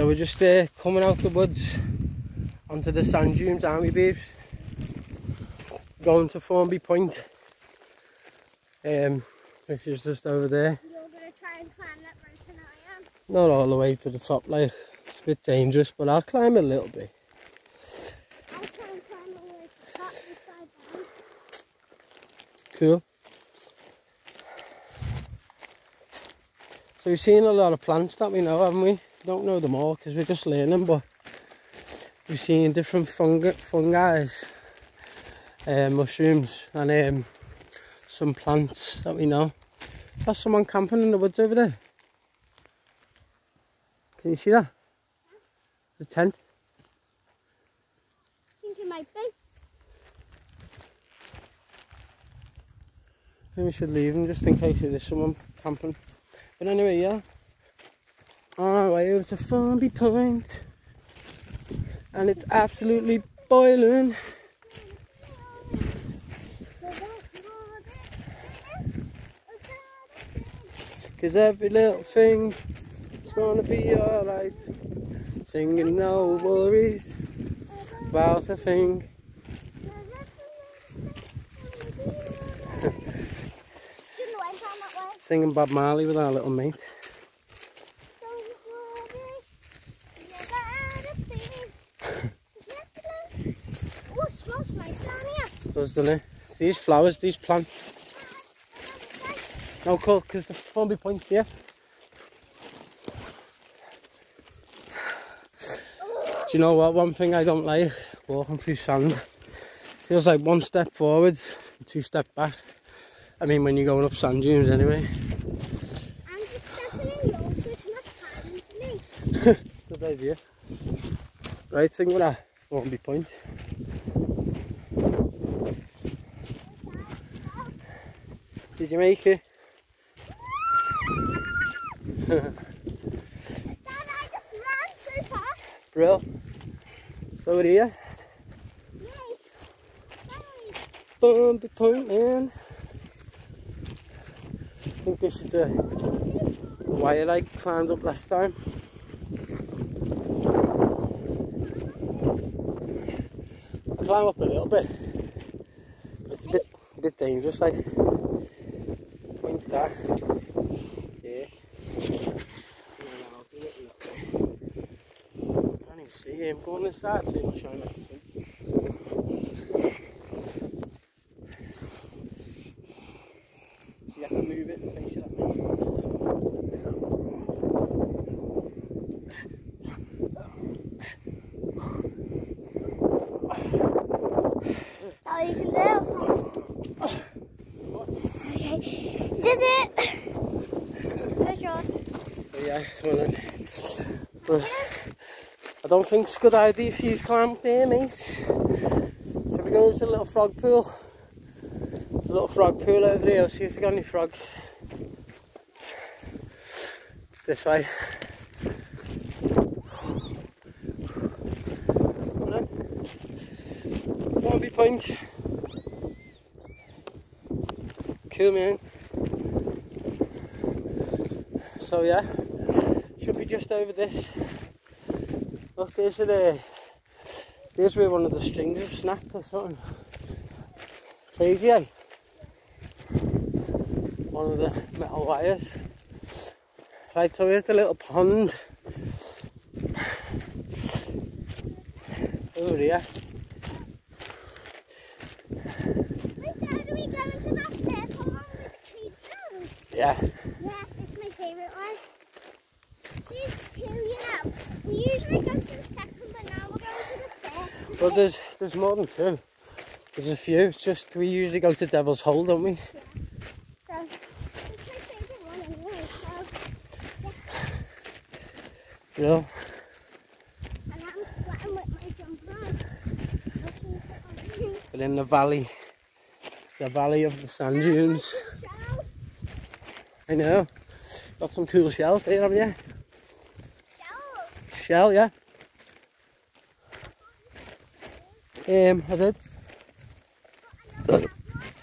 So we're just uh, coming out the woods onto the sand dunes, aren't we, babes? Going to Formby Point, um, which is just over there. You're gonna try and climb that mountain, I am. Not all the way to the top, like it's a bit dangerous, but I'll climb a little bit. I'll try and climb all the way to the top and slide. Cool. So we've seen a lot of plants that we know, haven't we? Don't know them all because we're just learning, but we've seen different fungi, fungi uh, mushrooms, and um, some plants that we know. There's someone camping in the woods over there. Can you see that? The tent. I think it might be. Maybe we should leave them just in case there's someone camping. But anyway, yeah. On our way over to Formby Point. And it's absolutely boiling. Cause every little thing is gonna be alright. Singing no worries about a thing. Shouldn't have went down that way. Singing Bob Marley with our little mate. Don't worry about a thing. Oh, it smells nice down here. Does, doesn't it? These flowers, these plants. No, cool, because the Formby Point here. Do you know what? One thing I don't like walking through sand. Feels like one step forward, and two step back. I mean, when you're going up sand dunes, anyway. I'm just stepping in yours, so it's not happening to me. Good idea. Right, think with that Formby Point. Did you make it? Dad, I just ran so fast. Brill. So we're here. Yay. Formby Point, man. I think this is the wire I climbed up last time. Climb up a little bit. It's a bit, a bit dangerous, like. Point that. Yeah. And then I'll do it that way. Can't even see him going this side, so I'm showing everything. So you have to move it and face it at me. all you can do. Okay. Did it! There's yours. But I don't think it's a good idea if you climb up there, mate. So we go to the little frog pool. There's a little frog pool over there. I'll see if we got any frogs. This way. Then. Formby Point. Cool, man. So yeah, should be just over this. Look, there's the there's where one of the strings have snapped or something. Crazy, eh? One of the metal wires. Right, so here's the little pond. Over here. Wait, Dad, are we going to that circle with the? Yeah. Yes, it's my favourite one. There's two, you know. We usually go to the second, but now we're going to Well, there's there's more than two. There's a few. It's just we usually go to Devil's Hole, don't we? So, it's my favourite one anyway, so. You know. And I'm sweating with my jumper on. But in the valley, the valley of the sand dunes. Shell. I know. Got some cool shells there, haven't you? Shells. Shell, yeah. Um, I did.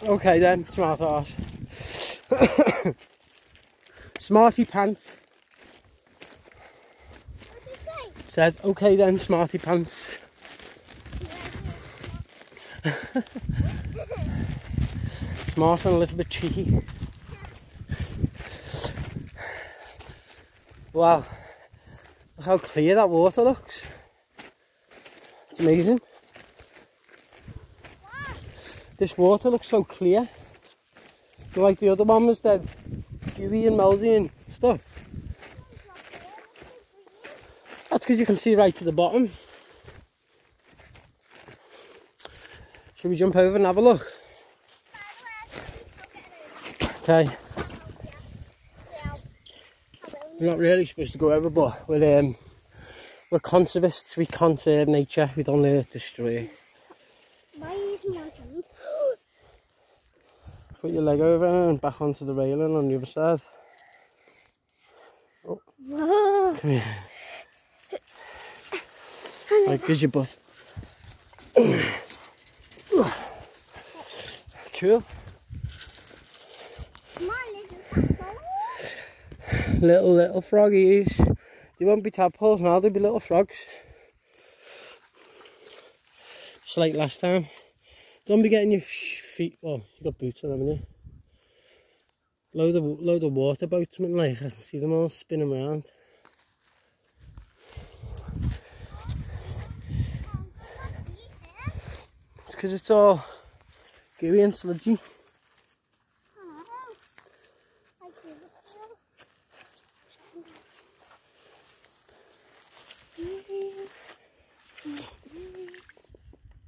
Okay then, smart ass. Smarty pants. Said, okay then, smarty pants. Smart and a little bit cheeky. Wow, look how clear that water looks. It's amazing. This water looks so clear. Like the other one was dead gooey and mouldy and stuff. That's because you can see right to the bottom. Should we jump over and have a look? Okay. We're not really supposed to go over, but we're um, we're conservists. We conserve nature. We don't let it destroy. Why is? Put your leg over and back onto the railing on the other side. Oh. Whoa. Come here. Right, gives your butt. cool. Little. Little, little froggies. They won't be tadpoles now, they'll be little frogs. Just like last time. Don't be getting your feet, well, you got boots on, haven't you? Load of, load of water boats, and like, I can see them all spinning around. It's because it's all gooey and sludgy.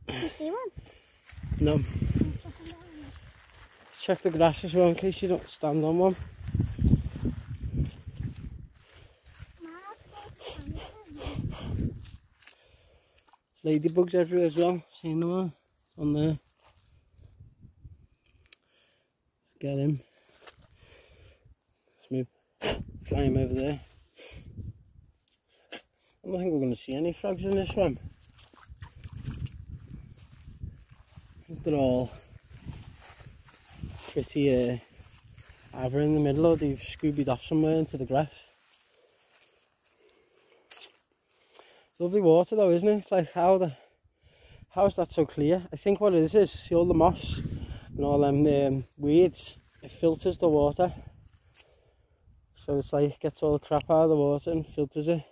You see one? No. Check the grass as well in case you don't stand on one. Ladybugs everywhere as well. Seen them on there. Let's get him. Let's move. Fly him over there. I don't think we're going to see any frogs in this one. I think they're all pretty uh, either in the middle or they've scoobied off somewhere into the grass. It's lovely water though, isn't it? It's like how the how is that so clear? I think what it is is see all the moss and all them um, weeds. It filters the water, so it's like gets all the crap out of the water and filters it.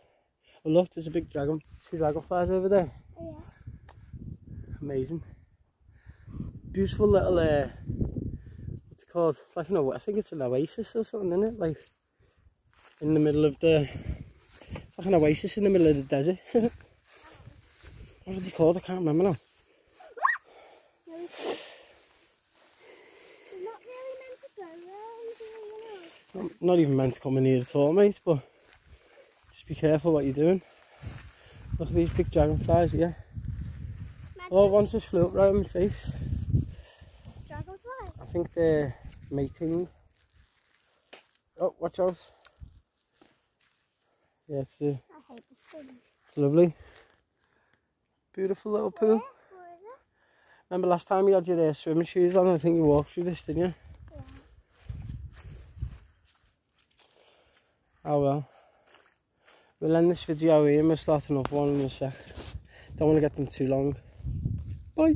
Oh look, there's a big dragon, two dragonflies over there. Yeah. Amazing. Beautiful little uh, called? It's like an I think it's an oasis or something, isn't it? Like in the middle of the it's like an oasis in the middle of the desert. what are they called? I can't remember now. Not really meant to go there, you know. I'm not even meant to come in here at all, mate, but just be careful what you're doing. Look at these big dragonflies here. Oh, one just flew up right on my face. Dragonfly. I think they're mating. Oh, watch out. Yeah, it's, uh, I hate the spin. it's lovely. Beautiful little pool. Where? Where is it? Remember last time you had your uh, swimming shoes on? I think you walked through this, didn't you? Yeah. Oh well. We'll end this video here and we'll start another one in a sec. Don't want to get them too long. Bye.